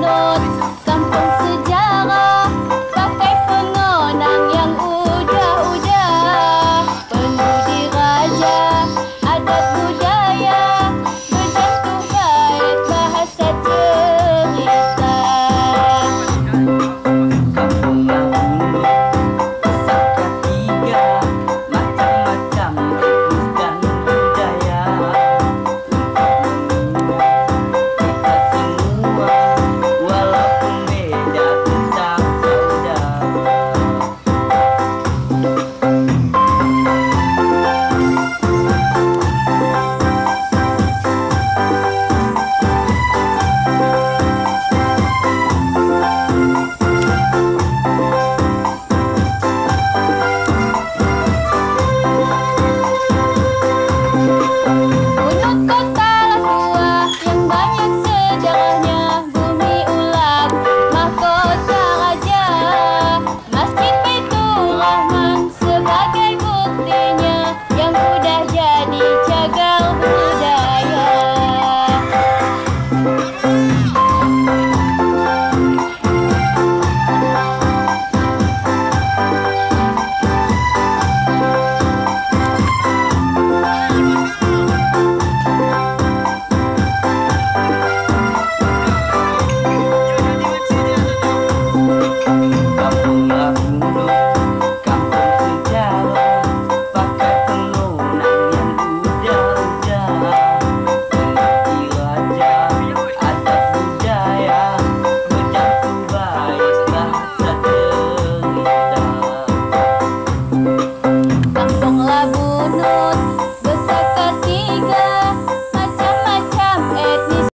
not